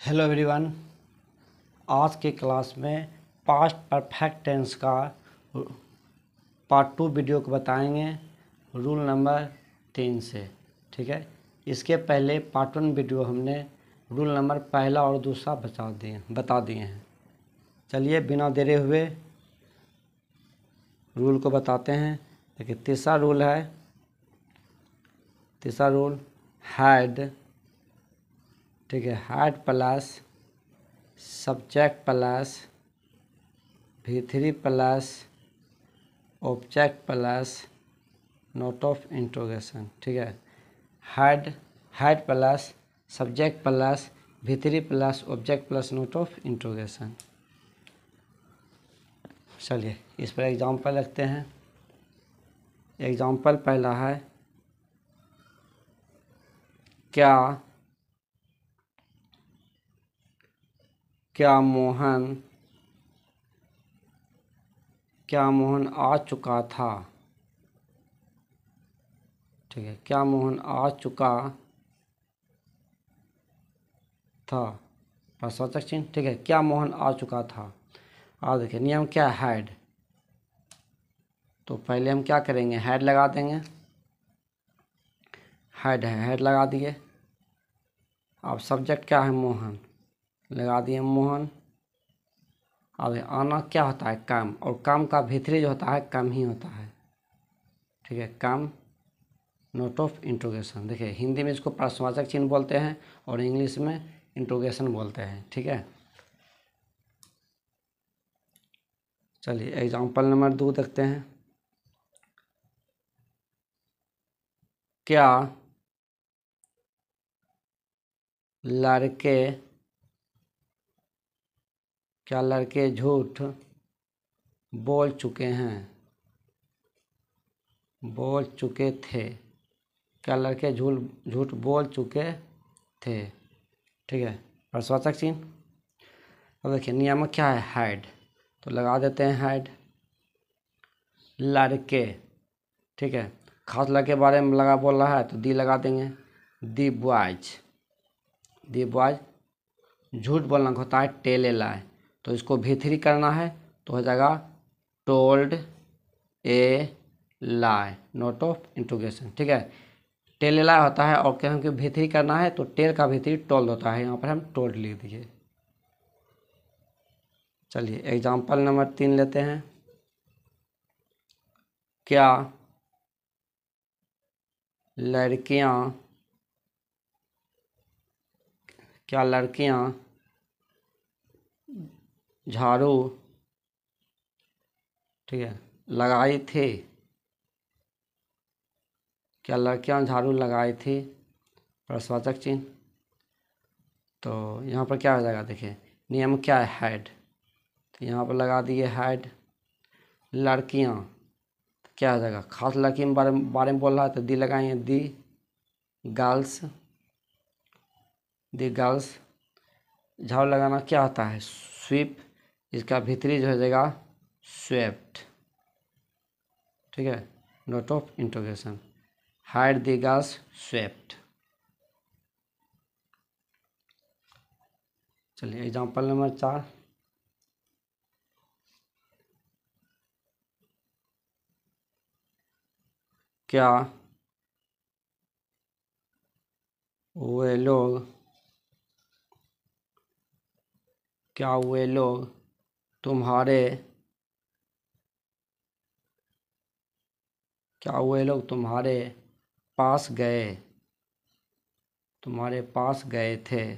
Hello everyone आज के class में पास्ट परफेक्ट टेंस का पार्ट टू वीडियो को बताएँगे। रूल नंबर तीन से, ठीक है? इसके पहले पार्ट वन वीडियो हमने रूल नंबर पहला और दूसरा बता दिए बता दिए हैं। चलिए, बिना देरे हुए रूल को बताते हैं। देखिए, तीसरा रूल है, तीसरा रूल हैड ठीक है had plus subject plus V three plus object plus note of interrogation ठीक है। Hard had plus subject plus three plus object plus note of interrogation चलिए, इस पर एग्ज़ाम्पल रखते हैं। एग्ज़ाम्पल पहला है, क्या क्या मोहन क्या मोहन आ चुका था? ठीक है, क्या मोहन आ चुका था? प्रश्नवाचक चिन्ह ठीक है, क्या मोहन आ चुका था? आ देखिए, नियम क्या हैड तो पहले हम क्या करेंगे हेड लगा देंगे। हेड है हेड लगा दिए। अब सब्जेक्ट क्या है मोहन? लगा दिए मोहन। अब आना क्या होता है? काम। और काम का भीतरी जो होता है, कम ही होता है। ठीक है, काम। नोट ऑफ़ इंट्रोगेशन देखिए, हिंदी में इसको प्रश्नवाचक चिन्ह बोलते हैं और इंग्लिश में इंट्रोगेशन बोलते हैं। ठीक है? चलिए एग्ज़ाम्पल नंबर दो देखते हैं। क्या लड़के क्या लड़के झूठ बोल चुके हैं? बोल चुके थे। क्या लड़के झूठ झूठ बोल चुके थे? ठीक है प्रश्वाचक चिन्ह। अब देखिए, नियामक क्या है? हाइड तो लगा देते हैं हाइड लड़के, ठीक है। खास लड़के बारे में लगा बोल रहा है तो दी लगा देंगे। दी बॉयज़ दी बॉयज़ झूठ बोलना होता है, टेले लाए। तो इसको भीतरी करना है तो हो जाएगा told a lie note of interrogation ठीक है? टेल ए लाई होता है और क्या हमको भीतरी करना है तो टेल का भीतरी टोल्ड होता है। यहाँ पर हम टोल्ड लिख दिए चलिए एग्ज़ाम्पल नंबर तीन लेते हैं। क्या लड़कियाँ क्या लड़कियाँ झाड़ू, ठीक है लगाई थी। क्या लड़कियाँ झाड़ू लगाई थी? प्रश्नवाचक चिन्ह। तो यहाँ पर क्या हो जाएगा देखिए, नियम क्या है हेड तो यहाँ पर लगा दिए हेड लड़कियाँ तो क्या हो जाएगा खास लड़की में बारे बारे में बोल रहा है तो दी लगाएँगे दी गर्ल्स दी गर्ल्स झाड़ू लगाना क्या होता है? स्वीप इसका भीतरी जो हो जाएगा स्वेप्ट ठीक है? Note of interrogation had the girls swept चलिए एग्ज़ाम्पल नंबर चार। क्या वे लोग, क्या वे लोग तुम्हारे क्या वे लोग? तुम्हारे पास गए। तुम्हारे पास गए थे।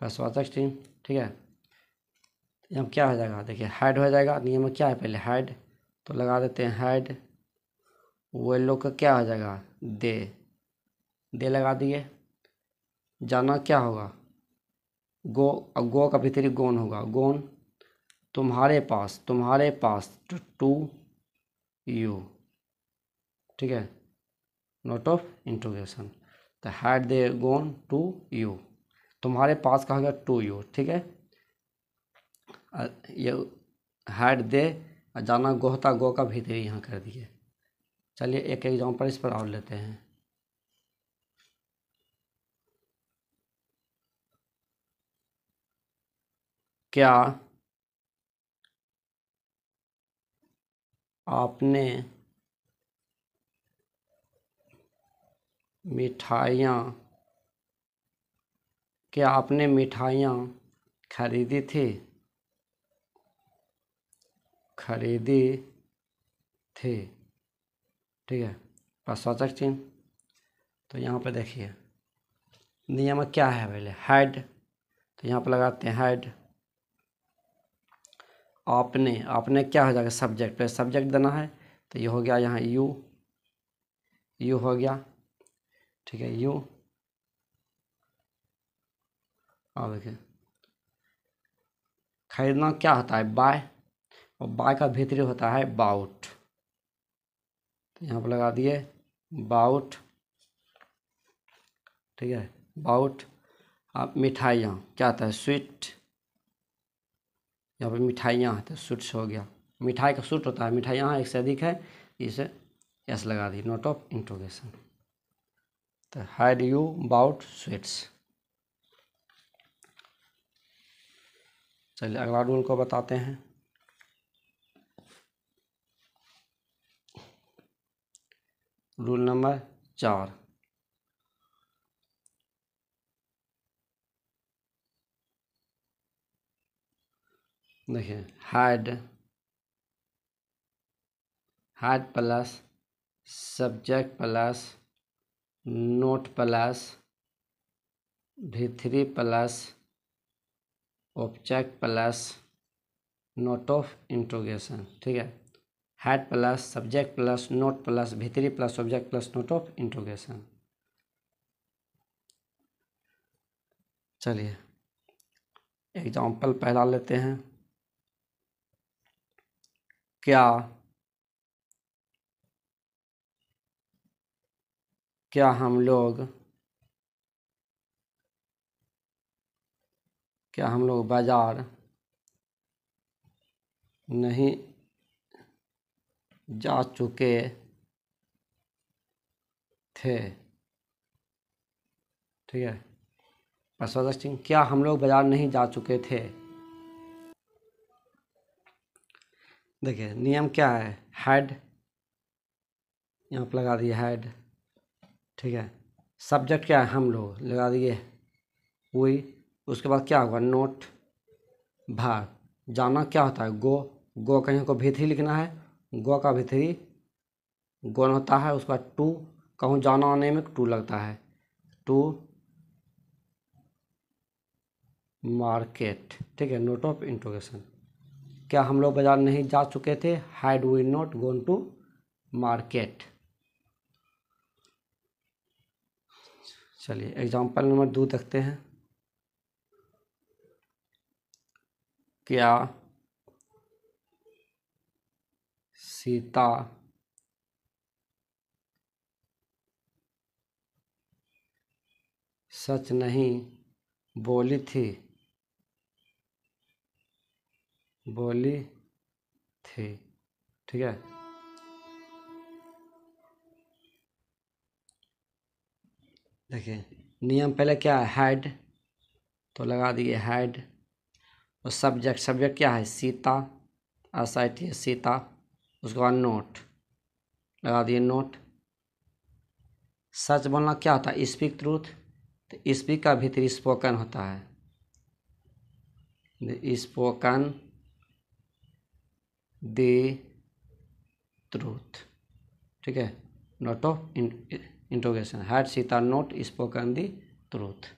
प्रश्नवाचक चिन्ह ठीक है? यहाँ क्या हो जाएगा? देखिए हाइड हो जाएगा। नियम में क्या है पहले? हाइड तो लगा देते हैं हाइड वे लोग का क्या हो जाएगा? दे। दे लगा दिए। जाना क्या होगा? गो गो का भीतरी गोन होगा। गोन, तुम्हारे पास तुम्हारे पास टू यू ठीक है? नोट ऑफ़ इंट्रोगेशन तो had they gone to you तुम्हारे पास का होगा टू यू ठीक है? ये हैड दे जाना गोहता गो का भीतरी यहाँ कर दिए चलिए एक एग्ज़ाम्पल इस पर और लेते हैं। क्या आपने मिठाइयाँ, क्या आपने मिठाइयाँ खरीदी थी? खरीदी थी। ठीक है प्रश्नवाचक चिन्ह तो यहाँ पर देखिए, नियम क्या है पहले? हेड तो यहाँ पर लगाते हैं हेड आपने आपने क्या हो जाएगा सब्जेक्ट पे? सब्जेक्ट देना है तो ये हो गया यहाँ यू यू हो गया, ठीक है यू और देखिए, खरीदना क्या होता है? बाय और बाय का भीतरी होता है बाउट तो यहाँ पर लगा दिए बाउट ठीक है बाउट आप मिठाइयाँ, क्या आता है? स्वीट यहाँ पर मिठाइयाँ है तो स्वीट्स हो गया। मिठाई का सूट होता है, मिठाइयाँ एक से अधिक है, इसे एस लगा दी नोट ऑफ़ इंट्रोगेशन तो हैड यू बाउट स्वीट्स चलिए, अगला रूल को बताते हैं। रूल नंबर चार। देखिए hard hard plus subject plus not plus V three plus object plus note of interrogation ठीक है? Had plus subject plus not plus V three plus object plus note of interrogation चलिए example पहला लेते हैं। क्या? क्या हम लोग? क्या हम लोग बाज़ार? नहीं जा चुके थे। ठीक है। सिंह क्या हम लोग बाज़ार नहीं जा चुके थे? देखिए, नियम क्या है? हेड यहाँ पर लगा दिए हेड ठीक है? सब्जेक्ट क्या है? हम लोग, लगा दिए वही उसके बाद क्या होगा? नोट भार जाना क्या होता है? गो गो कहीं को भीतरी लिखना है। गो का भीतरी गोन होता है, उसका टू कहूँ जाना आने में टू लगता है। टू मार्केट ठीक है? नोट ऑफ़ इंट्रोगेशन क्या हम लोग बाज़ार नहीं जा चुके थे? Had we not gone to market चलिए एग्ज़ाम्पल नंबर दो देखते हैं। क्या सीता सच नहीं बोली थी? बोली थी, ठीक है? देखिए, नियम पहले क्या है? हैड तो लगा दिए हैड और सब्जेक्ट सब्जेक्ट क्या है? Sita S I T Sita. उसके बाद नोट लगा दिए नोट सच बोलना क्या होता है? स्पीक ट्रूथ तो स्पीक का भीतर स्पोकन होता है। स्पोकन द ट्रूथ ठीक है? Note of interrogation had Sita not spoken the truth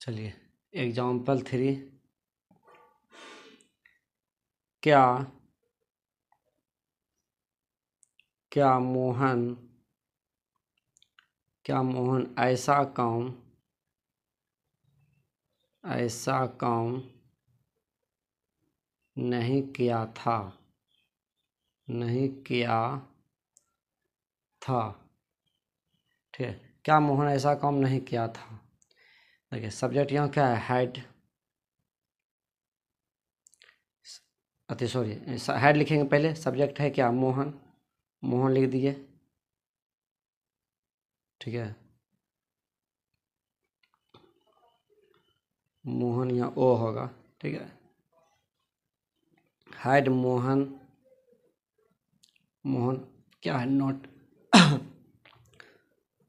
चलिए एग्ज़ाम्पल थ्री क्या क्या मोहन क्या मोहन ऐसा काम ऐसा काम नहीं किया था। नहीं किया था। ठीक है, क्या मोहन ऐसा काम नहीं किया था? देखिए सब्जेक्ट यहाँ क्या है? हेड अति सॉरी हेड लिखेंगे पहले सब्जेक्ट है क्या? मोहन। मोहन लिख दिए। ठीक है। मोहन यहाँ ओ होगा। ठीक है। हैड मोहन मोहन, क्या है नोट?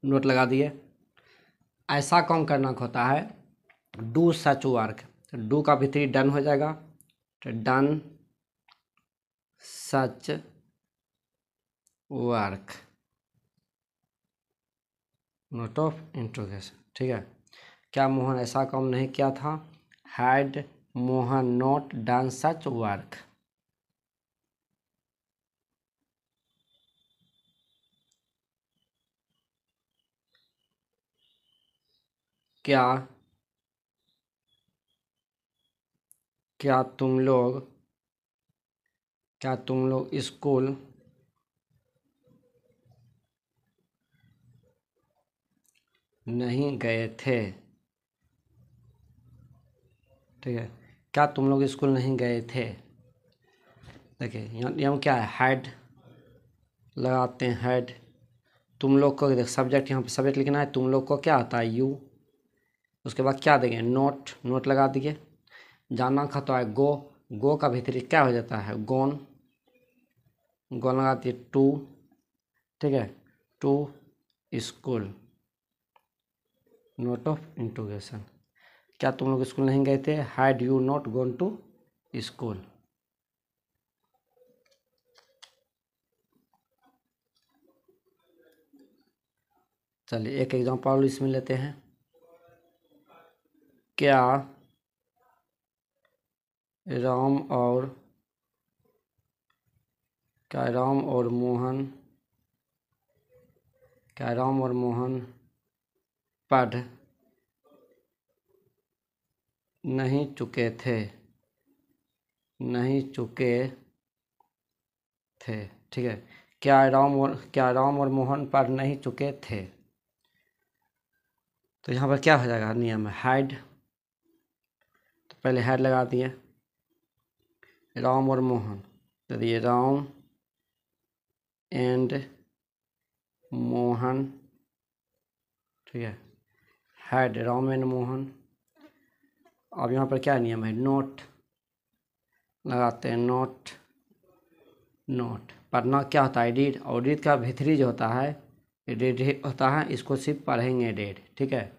नोट लगा दिए। ऐसा काम करना होता है, डू सच वर्क। डू का भीतरी डन हो जाएगा। तो done such work. Note of interrogation, ठीक है। क्या मोहन ऐसा काम नहीं किया था? Had Mohan not done such work. क्या? क्या तुम लोग, क्या तुम लोग स्कूल नहीं गए थे? ठीक है। क्या तुम लोग स्कूल नहीं गए थे? देखिए, यहाँ यहाँ क्या है? हेड लगाते हैं हेड तुम लोग को देख सब्जेक्ट यहाँ पे सब्जेक्ट लिखना है, तुम लोग को क्या आता है? यू उसके बाद क्या देंगे? नोट नोट लगा दिए जाना खतो है गो। गो का भीतरी क्या हो जाता है? गोन। गोन लगा दिए टू। ठीक है? To school. Note of interrogation क्या तुम लोग स्कूल नहीं गए थे? Had you not gone to school चलिए, एक एग्ज़ाम्पल इसमें लेते हैं। क्या राम और क्या राम और मोहन, क्या राम और मोहन पढ़ नहीं चुके थे, नहीं चुके थे, ठीक है। क्या राम और, क्या राम और मोहन पढ़ नहीं चुके थे? तो यहाँ पर क्या हो जाएगा? नियम हाइड पहले हेड लगा दिए। राम और मोहन तो दिए राम एंड मोहन। ठीक है। Had Ram and Mohan. अब यहाँ पर क्या नियम है? नोट लगाते हैं नोट नोट पढ़ना क्या होता है? रीड और रीड का भीतरी जो होता है रेड होता है, इसको सिर्फ़ पढ़ेंगे रेड ठीक है।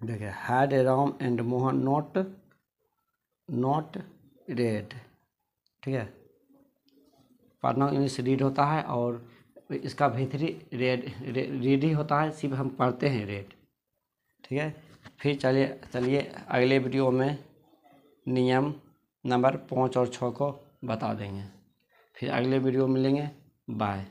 देखिए had Ram and Mohan not not read ठीक है? पढ़ना इंग्लिश रीड होता है और इसका भीतरी रेड रीड ही होता है, सिर्फ़ हम पढ़ते हैं रेड ठीक है? फिर चलिए चलिए अगले वीडियो में नियम नंबर पाँच और छः को बता देंगे. फिर अगले वीडियो मिलेंगे. बाय